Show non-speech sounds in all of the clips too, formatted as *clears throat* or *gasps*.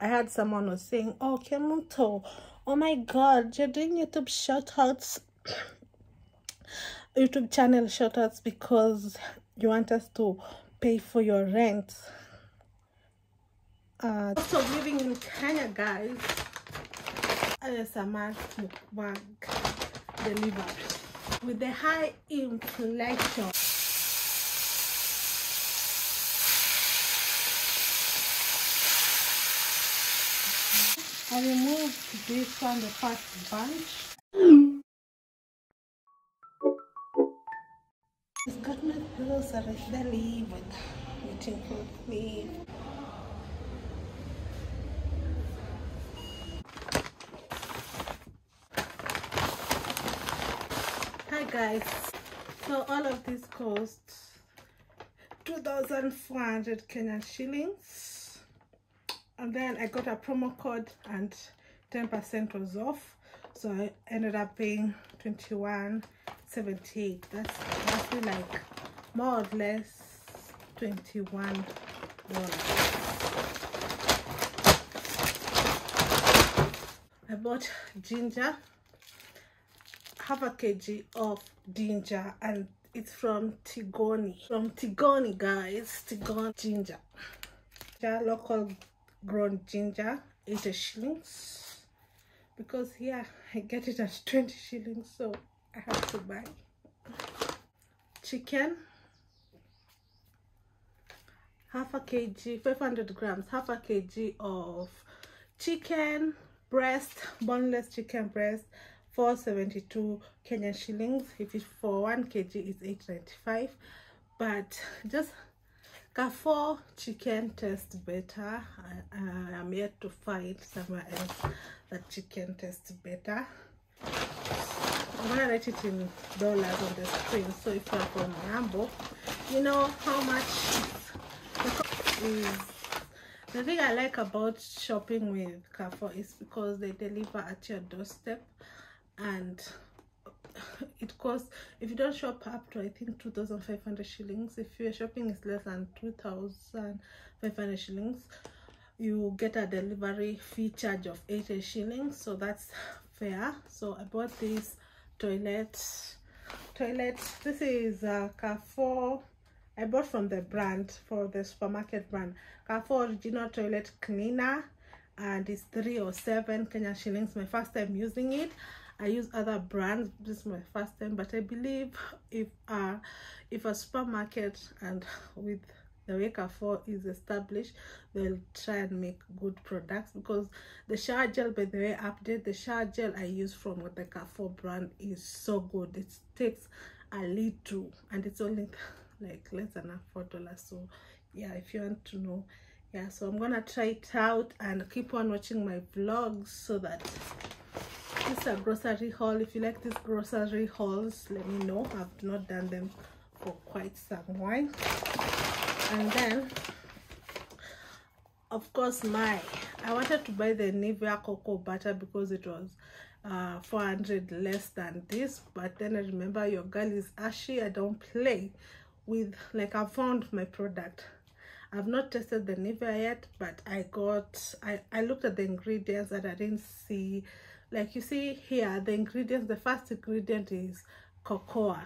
I had someone was saying, Oh, Kemunto, oh my god, you're doing YouTube shoutouts, *clears throat* YouTube channel shoutouts because you want us to pay for your rent. Uh, also living in Kenya, guys. ASMR mukbang delivery with the high inflation. I removed this one, the first bunch. It's got my groceries delivered. Waiting for me. Hi guys. So all of this cost 2,400 Kenyan shillings and then I got a promo code and 10% was off. So I ended up paying 21.78 that's roughly like more or less 21 dollars. I bought ginger half a kg of ginger and it's from Tigoni. From Tigoni guys. Tigoni ginger local grown ginger 80 shillings. Because here I get it at 20 shillings so I have to buy chicken. Half a kg 500 grams half a kg of chicken breast boneless chicken breast 472 Kenyan shillings. If it's for 1 kg it's 895 but just Carrefour chicken tastes better. I, I am yet to find somewhere else that chicken tastes better. I'm gonna write it in dollars on the screen. So if you're from Rambo, you know how much is. The thing I like about shopping with Carrefour is because they deliver at your doorstep and *laughs* it costs if you don't shop up to i think 2500 shillings. If your shopping is less than 2500 shillings you get a delivery fee charge of 80 shillings. So that's fair. So i bought this toilet toilet this is a carrefour. I bought from the brand for the supermarket brand. Carrefour original toilet cleaner and it's three or seven Kenyan shillings. My first time using it I use other brands. This is my first time, but I believe if uh if a supermarket and *laughs* with the way Carrefour is established, they'll try and make good products because the shower gel, by the way, update the shower gel I use from the Carrefour brand is so good. It takes a little and it's only *laughs* like less than a four dollars. So yeah, if you want to know, yeah. So I'm gonna try it out and keep on watching my vlogs so that this is a grocery haul. If you like these grocery hauls let me know. I've not done them for quite some while. And then of course my i wanted to buy the nivea cocoa butter because it was uh 400 less than this. But then i remember your girl is ashy. I don't play with like i found my product. I've not tested the nivea yet but i got i i looked at the ingredients and i didn't see like you see here the ingredients the first ingredient is cocoa.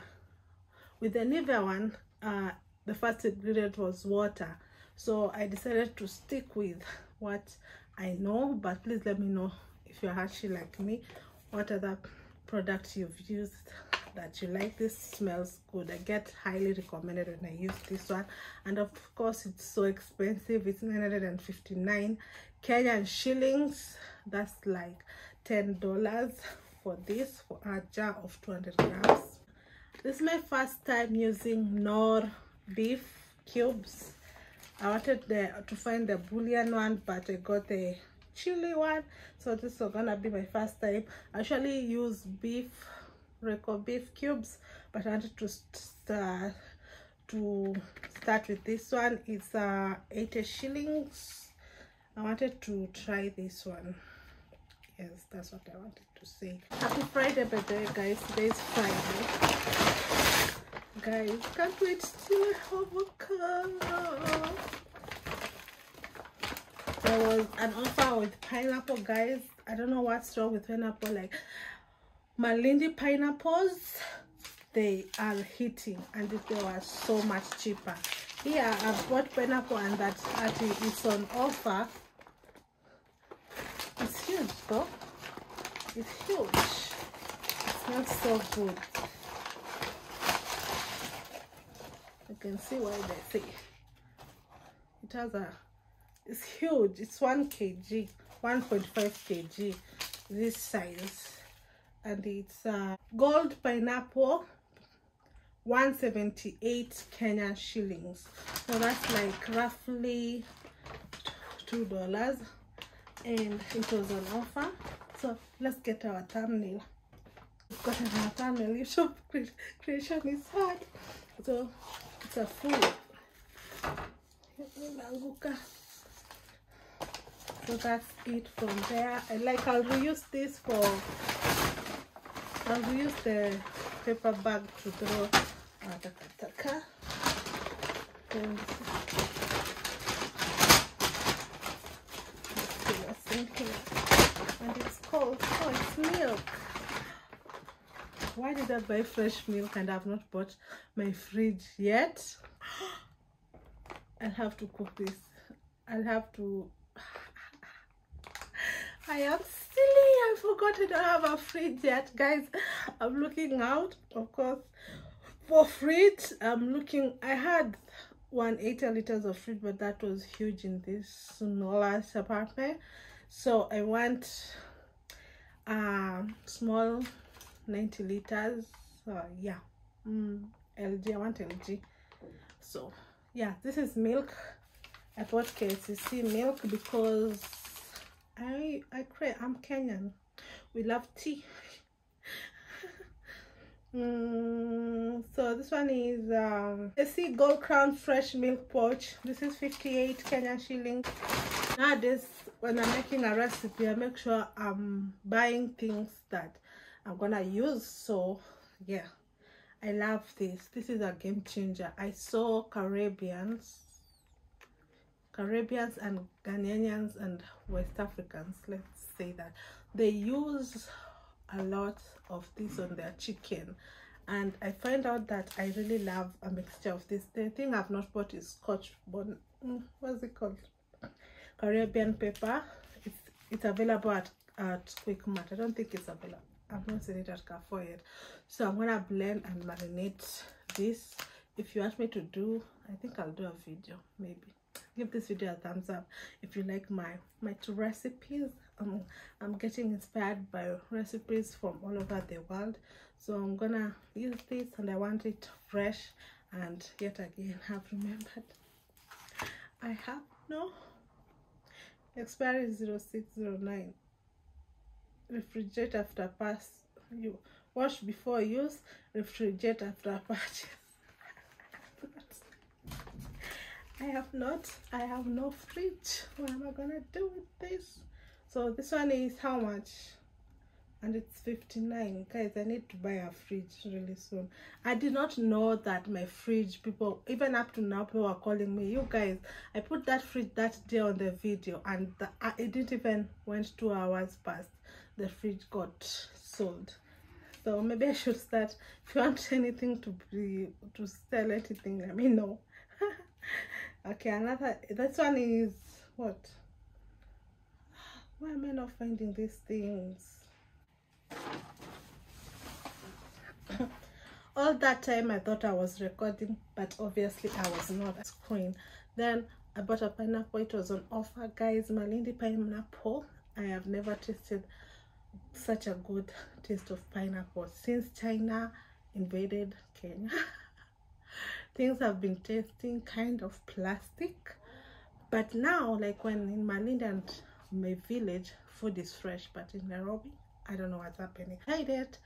With the Nivea one uh, the first ingredient was water. So I decided to stick with what I know but please let me know if you're actually like me what other products you've used that you like. This smells good. I get highly recommended when i use this one. And of course it's so expensive. It's 959 kenyan shillings. That's like ten dollars for this for a jar of 200 grams. This is my first time using Knorr beef cubes. I wanted the, to find the bouillon one but i got the chili one. So this is gonna be my first time. I usually use beef record beef cubes but i wanted to start to start with this one. It's uh 80 shillings. I wanted to try this one that's what i wanted to say. Happy friday by the way guys. Today is friday. Guys can't wait till i have a there was an offer with pineapple guys. I don't know what's wrong with pineapple. Like malindi pineapples they are hitting and they were so much cheaper. Here i've bought pineapple and that actually is on offer. It's huge though it's huge it's not so good. You can see why they say it has a it's huge. It's one kg 1.5 kg this size. And it's uh, gold pineapple 178 Kenyan shillings. So that's like roughly two dollars. And it was on offer so let's get our thumbnail. We've got our thumbnail. Youtube creation is hard so it's a full so that's it from there. I like I'll reuse this for I'll reuse the paper bag to throw uh, and it's cold oh it's milk why did I buy fresh milk and I've not bought my fridge yet *gasps* I'll have to cook this I'll have to *sighs* I am silly. I forgot I don't have a fridge yet, guys. I'm looking out, of course, for fridge. I'm looking. I had one 80 liters of fridge, but that was huge in this smaller apartment. So I want a small 90 liters. Uh, yeah, mm, LG. I want LG. So yeah, this is milk. I bought KCC milk because I I crave I'm Kenyan. We love tea. *laughs* mm, so this one is um see gold crown fresh milk pouch. This is 58 Kenyan shillings. Nowadays when I'm making a recipe I make sure I'm buying things that I'm gonna use so yeah I love this this is a game changer I saw Caribbeans Caribbeans and Ghanaians and West Africans, let's say that, they use a lot of this on their chicken. And I find out that I really love a mixture of this. The thing I've not bought is Scotch bon, mm, what's it called? Caribbean pepper. It's it's available at, at Quick Mart. I don't think it's available. I've not seen it at Carrefour yet. So I'm gonna blend and marinate this. If you ask me to do, I think I'll do a video, maybe give this video a thumbs up if you like my my two recipes um, i'm getting inspired by recipes from all over the world so i'm gonna use this and i want it fresh and yet again *laughs* I've remembered i have no expiry 0609 refrigerate after pass you wash before use refrigerate after purchase. *laughs* I have not I have no fridge. What am I gonna do with this? So this one is how much and it's 59 guys I need to buy a fridge really soon. I did not know that my fridge people even up to now people are calling me you guys I put that fridge that day on the video and the, uh, it didn't even went two hours past. The fridge got sold. So maybe I should start. If you want anything to be to sell anything let me know. *laughs* Okay another this one is what? Why am i not finding these things *coughs* all that time i thought i was recording but obviously i was not screen. Then i bought a pineapple. It was on offer guys. Malindi pineapple. I have never tasted such a good taste of pineapple since china invaded kenya. *laughs* Things have been tasting kind of plastic. But now like when in Malindi and my village food is fresh but in Nairobi I don't know what's happening. I did.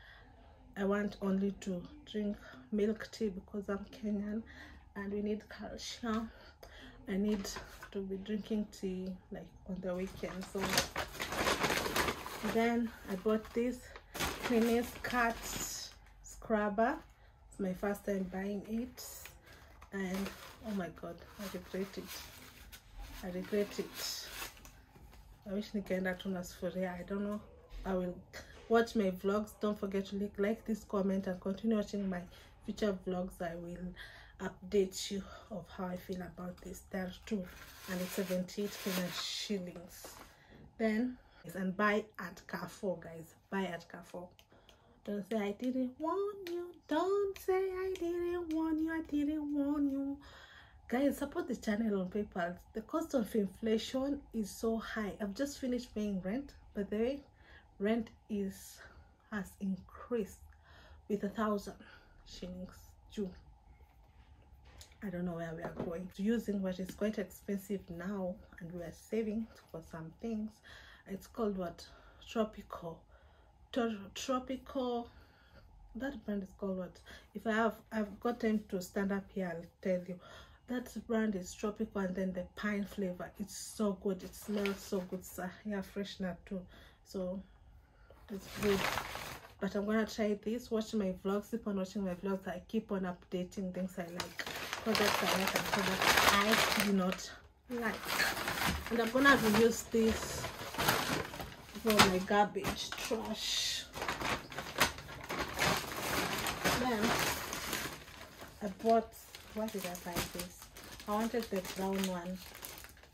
I want only to drink milk tea because I'm Kenyan and we need calcium. I need to be drinking tea like on the weekend. So then I bought this Clinique cat scrubber. It's my first time buying it. And oh my god i regret it. I regret it. I wish nikaenda tu na sufuria. I don't know. I will watch my vlogs. Don't forget to like, like this comment and continue watching my future vlogs. I will update you of how I feel about this. There too, and it's 78 Kenyan shillings. Then and buy at Carrefour, guys. Buy at Carrefour. Don't say I didn't warn you. Don't say I didn't warn you. I didn't warn you. Guys, support the channel on PayPal. The cost of inflation is so high. I've just finished paying rent. By the way, rent is has increased with a thousand shillings due. I don't know where we are going. Using what is quite expensive now, and we are saving for some things. It's called what? Tropical tropical that brand is called what if i have i've got time to stand up here i'll tell you that brand is tropical and then the pine flavor it's so good it smells so good sir yeah freshener too so it's good. But i'm gonna try this watch my vlogs keep on watching my vlogs. I keep on updating things i like. Products i like and products i do not like. And i'm gonna reuse this for my garbage trash. Then i bought why did i buy this? I wanted the brown one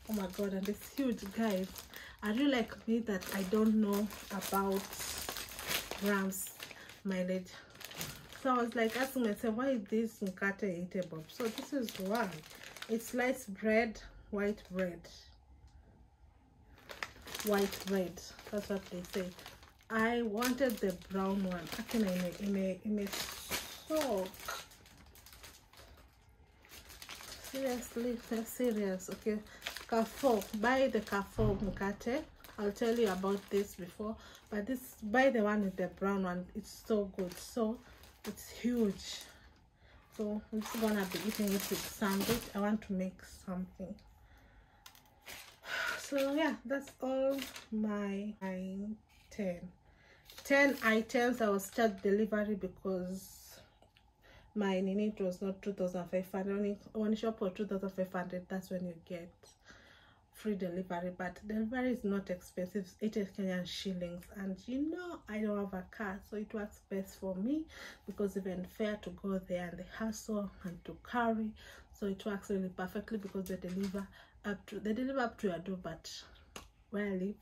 oh my god and it's huge guys. Are you like me that i don't know about grams mileage. So i was like asking myself why is this mkate eatable so this is why it's sliced bread white bread. White bread. That's what they say. I wanted the brown one. Can I make it may soak. Seriously serious okay Carrefour. Buy the Carrefour Mukate. I'll tell you about this before. But this buy the one with the brown one. It's so good. So it's huge. So I'm just gonna be eating it with sandwich. I want to make something. *sighs* So yeah that's all my 9 10 10 items i was charged delivery because my unit was not 2500 only one shop for 2500 that's when you get free delivery. But delivery is not expensive it is kenyan shillings. And you know i don't have a car so it works best for me because even fair to go there and the hassle and to carry. So it works really perfectly because they deliver up to they deliver up to your door but where i live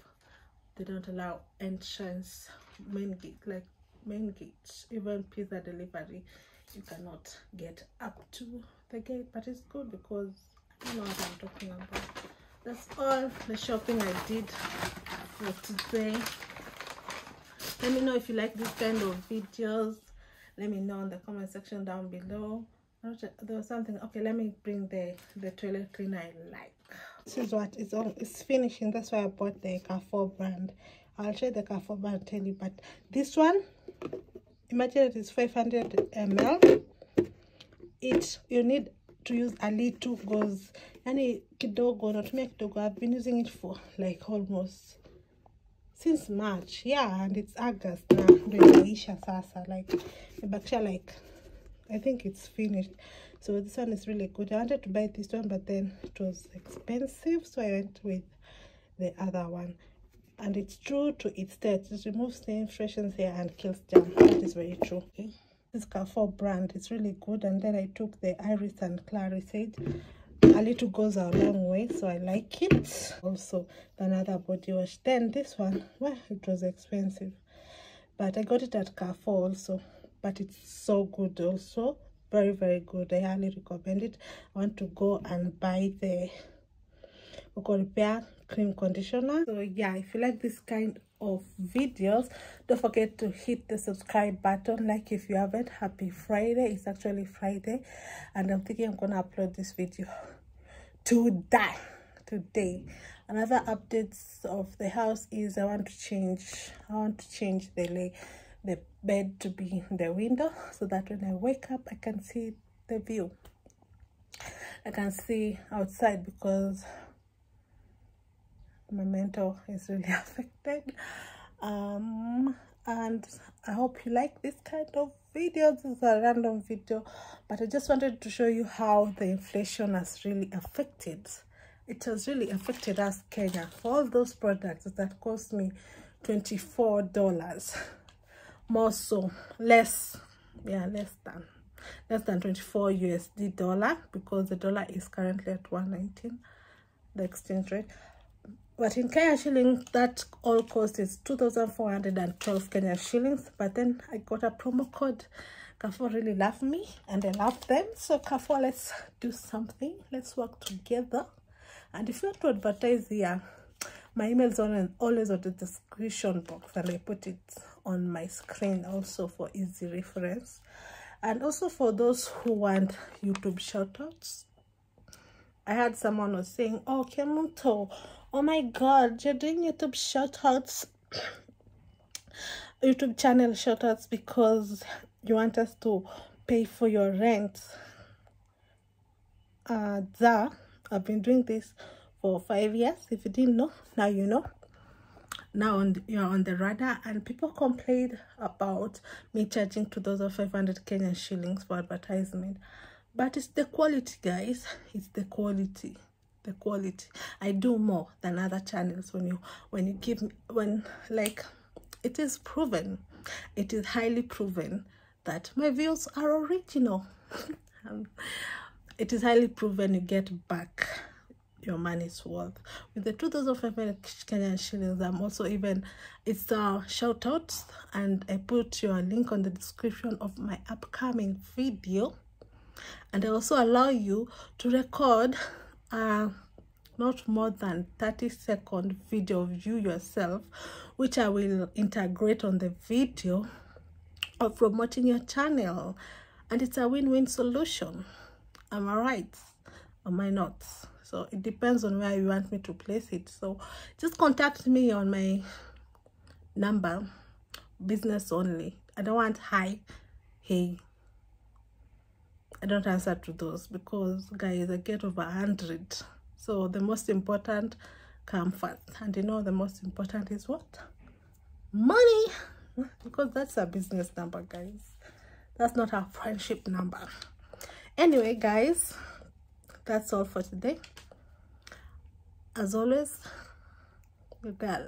they don't allow entrance main gate like main gate even pizza delivery you cannot get up to the gate but it's good because i know what i'm talking about. That's all the shopping i did for today. Let me know if you like this kind of videos. Let me know in the comment section down below. There was something okay let me bring the the toilet cleaner i like. This is what is on it's finishing that's why i bought the carrefour brand. I'll show the carrefour brand tell you but this one imagine it is 500 ml it you need to use a little goes yani kidogo natumia kidogo i've been using it for like almost since march. Yeah and it's august now sasa like like i think it's finished. So this one is really good. I wanted to buy this one but then it was expensive so i went with the other one and it's true to its state it removes stain freshens hair and kills germ that is very true. Okay. this carrefour brand is really good. And then i took the iris and clary sage a little goes a long way so i like it. Also another body wash. Then this one well it was expensive. But i got it at carrefour also. But it's so good also. Very very good. I highly recommend it. I want to go and buy the Coco repair cream conditioner. So yeah if you like this kind of videos don't forget to hit the subscribe button. Like if you haven't happy friday. It's actually friday and i'm thinking i'm gonna upload this video today today. Another updates of the house is i want to change i want to change the lay the bed to be in the window so that when I wake up I can see the view. I can see outside because my mental is really *laughs* affected. Um and I hope you like this kind of video. This is a random video but I just wanted to show you how the inflation has really affected. It has really affected us Kenya for all those products that cost me $24 more so less yeah less than less than 24 USD dollar because the dollar is currently at 119 the exchange rate but in Kenya shillings that all cost is 2,412 Kenya shillings. But then I got a promo code. Carrefour really love me and I love them. So Carrefour let's do something. Let's work together. And if you want to advertise here my email is always on the description box and I put it on my screen also for easy reference. And also for those who want YouTube shoutouts I had someone was saying, Oh, Kemunto, oh my god, you're doing YouTube shoutouts, *sniffs* YouTube channel shoutouts because you want us to pay for your rent. Uh, the, I've been doing this for five years. If you didn't know, now you know. Now on the, you're on the radar, and people complained about me charging 2,500 Kenyan shillings for advertisement but it's the quality guys. It's the quality. The quality. I do more than other channels when you when you give me when like it is proven. It is highly proven that my views are original. *laughs* Um, it is highly proven you get back your money's worth. With the 2500 kenyan shillings i'm also even it's a shout out and i put your link on the description of my upcoming video and I also allow you to record uh, not more than 30 second video of you yourself which I will integrate on the video of promoting your channel. And it's a win-win solution. Am I right? Am I not? So it depends on where you want me to place it. So just contact me on my number business only. I don't want hi hey I don't answer to those because guys I get over 100 so the most important come first. And you know the most important is what? Money. Because that's a business number guys. That's not our friendship number. Anyway guys that's all for today. As always girl.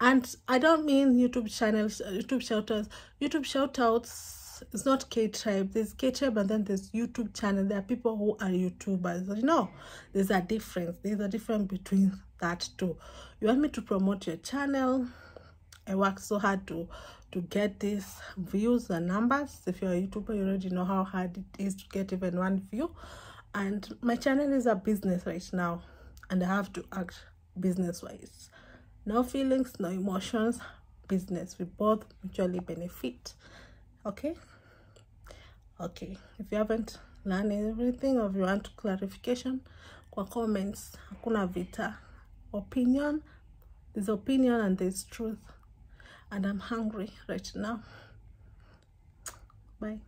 And i don't mean youtube channels youtube shoutouts. Youtube shoutouts it's not k-tribe there's k-tribe and then there's youtube channel. There are people who are youtubers you know there's a difference. There's a difference between that too you want me to promote your channel? I work so hard to to get these views and numbers. If you're a youtuber you already know how hard it is to get even one view. And my channel is a business right now and i have to act business wise no feelings no emotions. Business we both mutually benefit. Okay okay if you haven't learned everything or if you want clarification kwa comments hakuna vita. Opinion there's opinion and there's truth. And i'm hungry right now. Bye.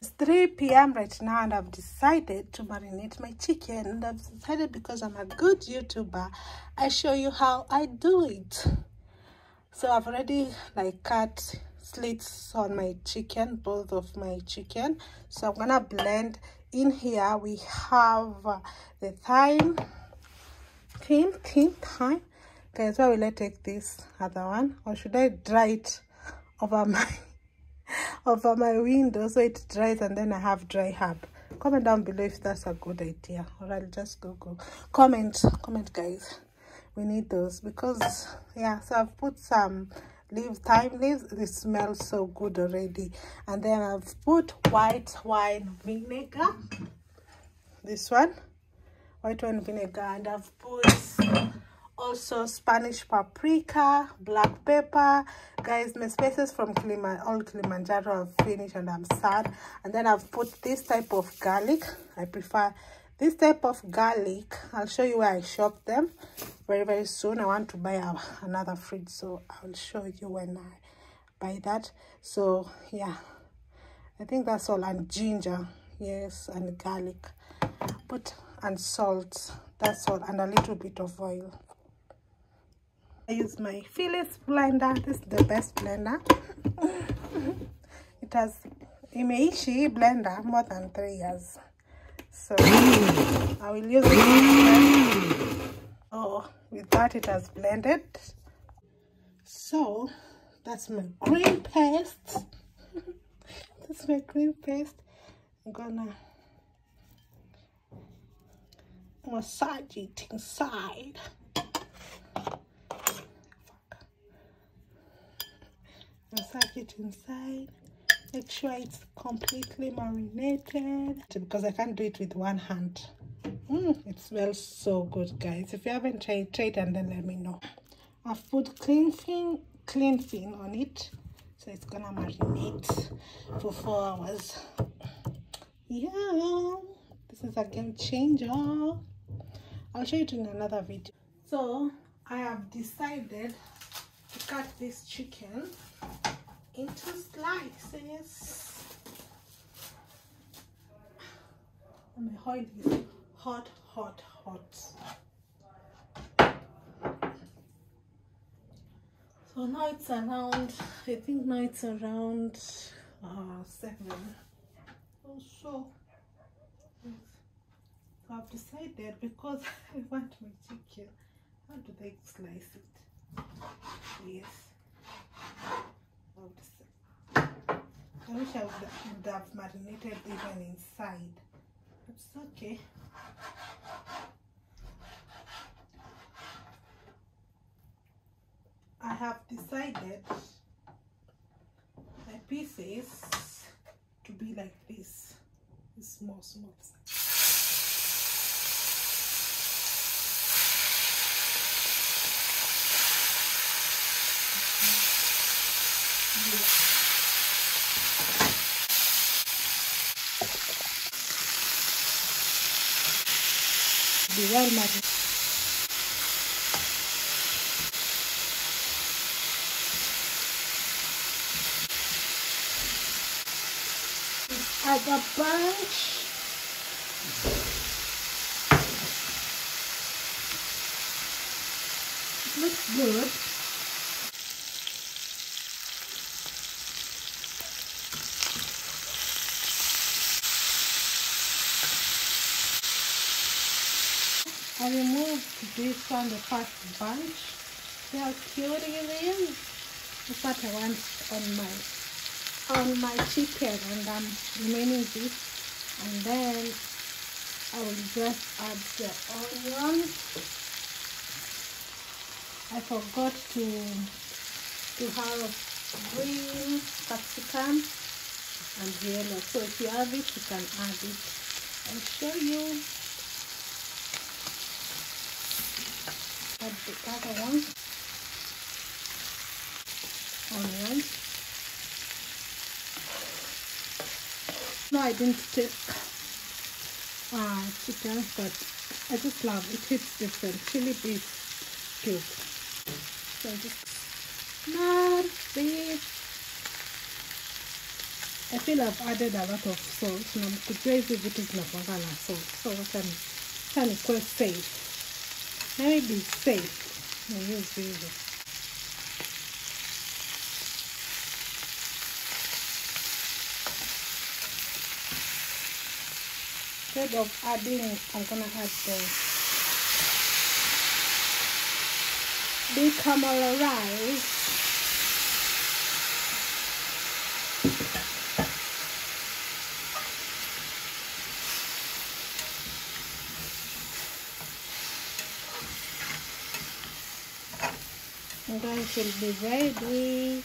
It's 3 p.m right now and i've decided to marinate my chicken and i've decided because i'm a good youtuber i show you how i do it. So i've already like cut slits on my chicken both of my chicken. So i'm gonna blend in here. We have uh, the thyme thyme thyme thyme. Why will i take this other one. Or should i dry it over my *laughs* over my window so it dries and then i have dry herb? Comment down below if that's a good idea. Or i'll just google. Comment comment guys. We need those because yeah so i've put some leave thyme leaves they smell so good already. And then i've put white wine vinegar this one white wine vinegar. And i've put also spanish paprika black pepper. Guys my spices from Kiliman all kilimanjaro have finished and i'm sad. And then i've put this type of garlic. I prefer this type of garlic i'll show you where i shop them very very soon. I want to buy a, another fridge so i'll show you when i buy that. So yeah i think that's all. And ginger yes and garlic. But and salt that's all. And a little bit of oil. I use my philips blender. This is the best blender. *laughs* It has imeishi blender more than three years so I will use. Oh, with that it has blended. So that's my green paste. *laughs* that's my green paste. I'm gonna massage it inside. Massage it inside. Make sure it's completely marinated because I can't do it with one hand. Mm, it smells so good, guys. If you haven't tried, try it and then let me know. I've put cling film, cling film on it, so it's gonna marinate for four hours. Yeah, this is a game changer. I'll show you in another video. So I have decided to cut this chicken into slices. And my oil is hot, hot, hot. So now it's around, I think now it's around uh, 7 or so. I've decided because *laughs* I want my chicken, how do they slice it? Yes. I wish I would have marinated even inside. It's okay. I have decided my pieces to be like this. Small, small. Be well marinated. Add a bunch. It looks good. I removed this one, the first bunch. See how cute it is? That's what I want on my on my chicken and I'm remaining this and then I will just add the onion. I forgot to to have green capsicum and yellow so if you have it you can add it. I'll show you the other one. Onion no I didn't take uh, chicken but I just love it. Hits different. Chili beef cube so just Knorr beef. I feel I've added a lot of salt. Na mkujua hizi vitu zinakuanga na salt. So wacha ni safe let me be safe. Ni use hivi instead of adding I'm gonna add the decaramelize and it will be ready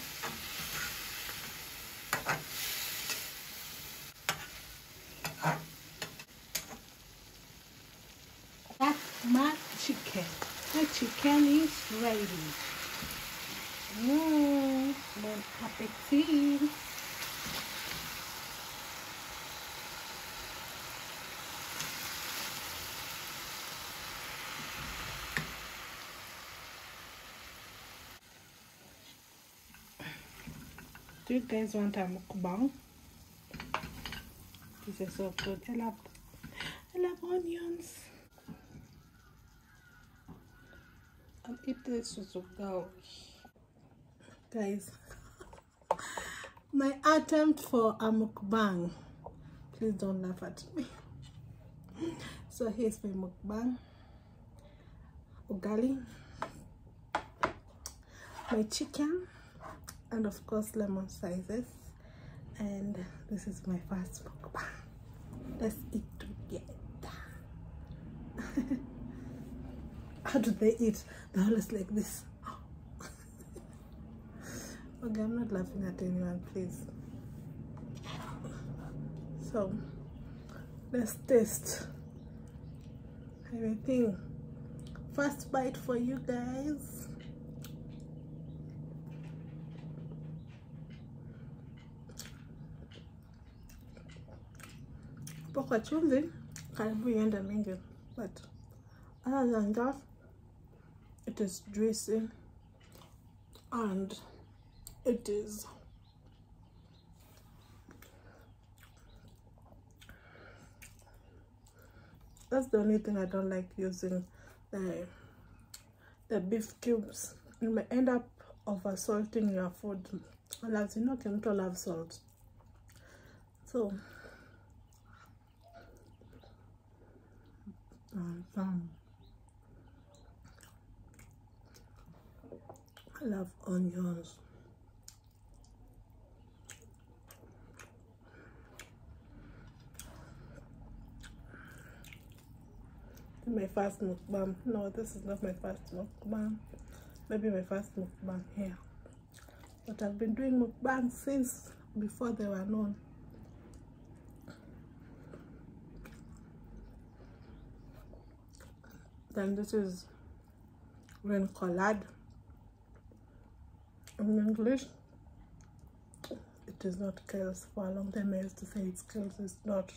That's my chicken. My chicken is ready. Mmm, bon appetit. Do you guys want a mukbang? This is so good. I love, I love onions. I'll eat this ugali. Guys, *laughs* my attempt for a mukbang. Please don't laugh at me. so here's my mukbang ugali my chicken and of course lemon slices. And this is my first mukbang. Let's eat together. *laughs* How do they eat? They're always like this. *laughs* Okay i'm not laughing at anyone please. So let's taste. Everything first bite for you guys poka chumvi karibu iende mingi but other than that it is juicy and it is that's the only thing I don't like using the the beef cubes. You may end up over salting your food. Know chemical love salt. So I love onions. My first mukbang. No this is not my first mukbang. Maybe my first mukbang here. But i've been doing mukbang since before they were known then this is when collard in english it is not kales for a long time i used to say it's kales it's not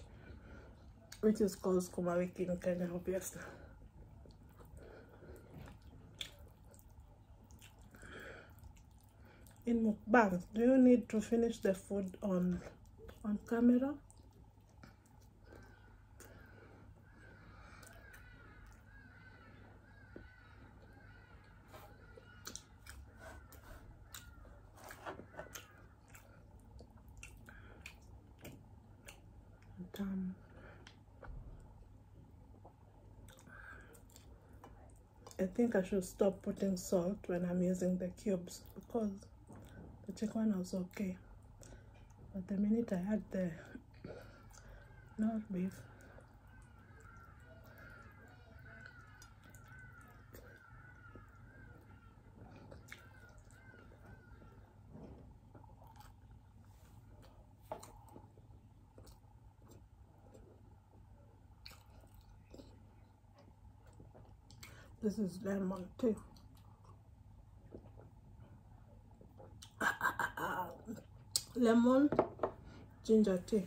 which is called sukuma wiki in Kenya, obviously. In mukbang, do you need to finish the food on on camera? Um, I think I should stop putting salt when I'm using the cubes because the chicken was okay. But the minute I add the Knorr beef, this is lemon too. *laughs* lemon ginger tea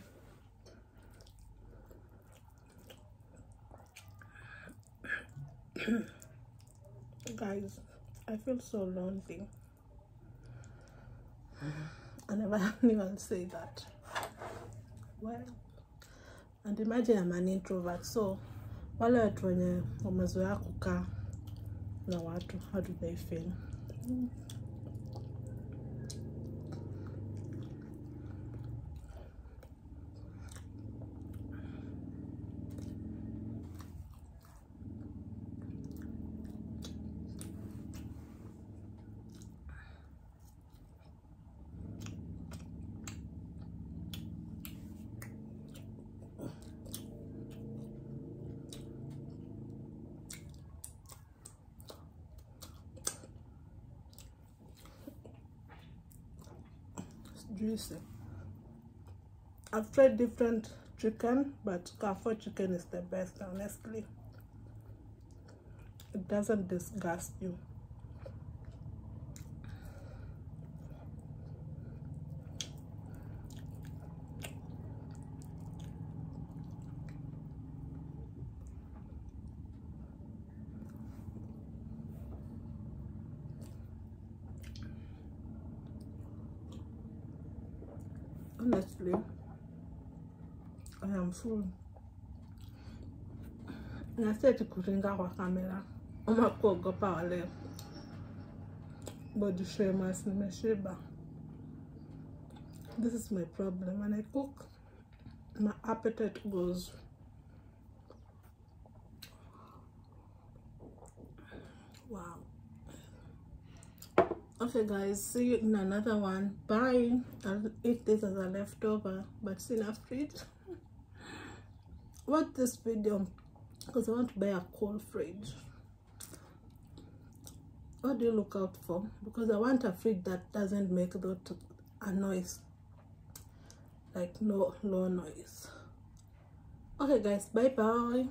*coughs* guys i feel so lonely. *sighs* I never *laughs* anyone say that. Well and imagine i'm an introvert so wale watu wenye wamezoea kukaa na watu how do they feel juicy. I've tried different chicken, but Carrefour chicken is the best, honestly. It doesn't disgust you. phone. And I said to Kuzinga wa camera, I'm a poor go parallel. But the shame is my sheba. This is my problem. When I cook, my appetite goes. Wow. Okay, guys, see you in another one. Bye. I'll eat this as a leftover, but still in a fridge watch this video because i want to buy a cool fridge. What do you look out for? Because i want a fridge that doesn't make that a noise. Like no low noise. Okay guys bye bye